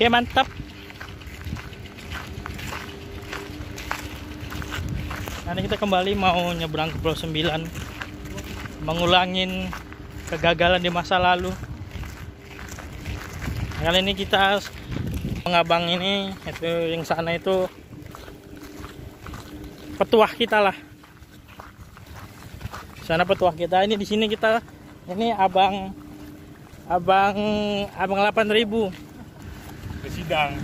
Oke mantap. Nanti kita kembali mau nyebrang ke Pulau 9 Mengulangin kegagalan di masa lalu. Kali ini kita mengabang ini itu yang sana itu petuah kita lah. Sana petuah kita. Ini di sini kita ini abang abang abang 8000 sidang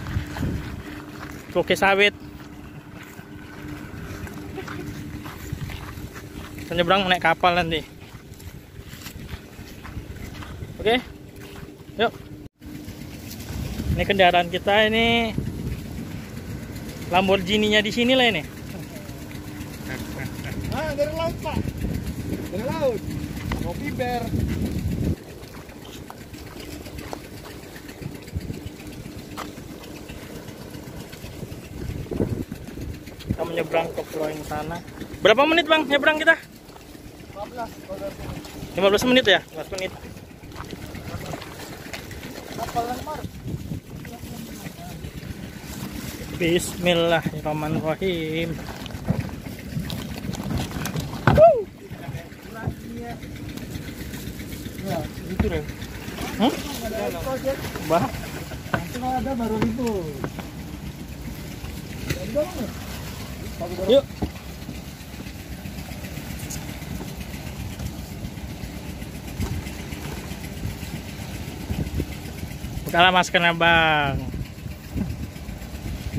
Oke sawit. Kita nyebrang naik kapal nanti. Oke. Yuk. Ini kendaraan kita ini Lamborghini-nya di sini lah ini. ah dari laut pak dari laut kopi ber Kita menyeberang ke pulau yang sana. Berapa menit bang nyebrang kita? 15 15 menit ya? 15 menit. Bismillahirrahmanirrahim. ya Hmm? ada ada baru itu yuk. Bukalah maskernya bang.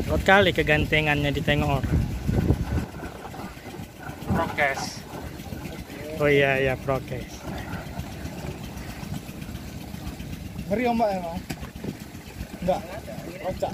Takut kali kegantengannya ditengok orang. prokes Oh iya iya prokes. ngeri om mbak emang enggak kocak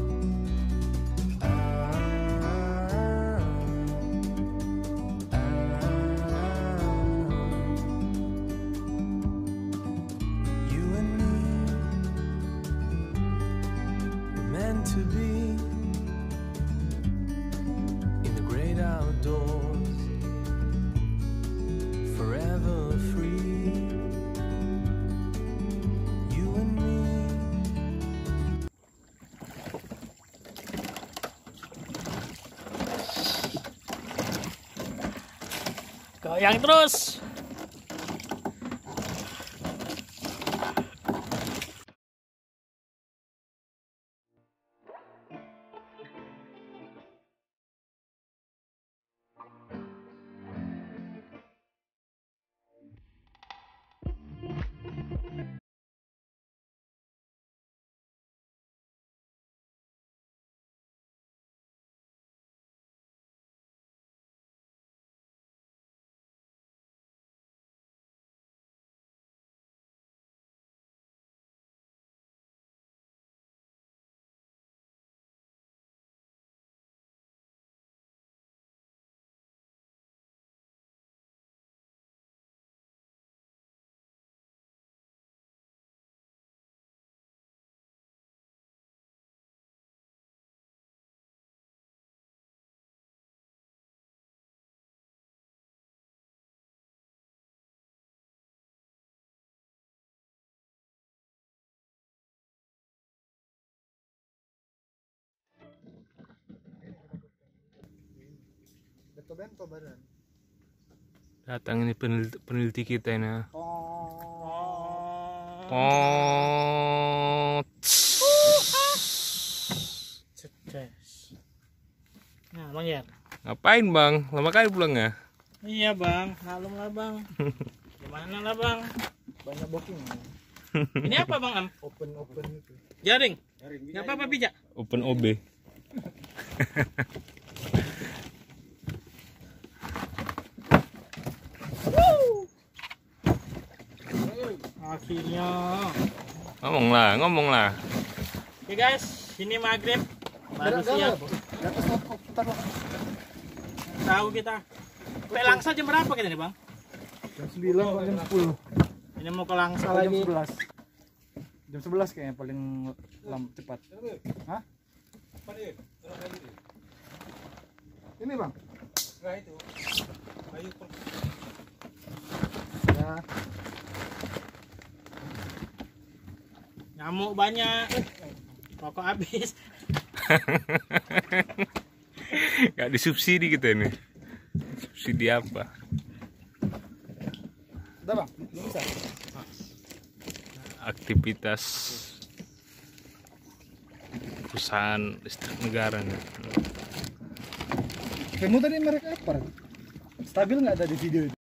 Goyang terus. Beto bento badan. Datang ini peneliti, peneliti kita ini. Oh. Oh. Sukses. Nah, Bang ya. Ngapain bang? Lama kali pulang ya? Iya, Bang. Malum lah, Bang. Gimana lah, Bang? Banyak booking. Ini apa, Bang Am? Open open itu. Jaring. Jaring. Enggak apa-apa, pijak. Open OB. Akhirnya. Ngomong lah, ngomong lah. Oke, guys. Ini maghrib. Baru siap. Kok. Tahu kita. Sampai langsa jam berapa kita nih, Bang? Jam 9 kok jam 10. Ini mau ke langsa Salah jam lagi. 11. Jam 11 kayaknya paling lam cepat. Hah? Ini bang. Ya, Nyamuk banyak. Rokok habis. Gak disubsidi kita ini. Subsidi apa? udah bang, belum bisa. Aktivitas perusahaan listrik negara nih. Kamu tadi mereka apa? Stabil nggak ada di video itu?